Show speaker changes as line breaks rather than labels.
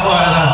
过来了。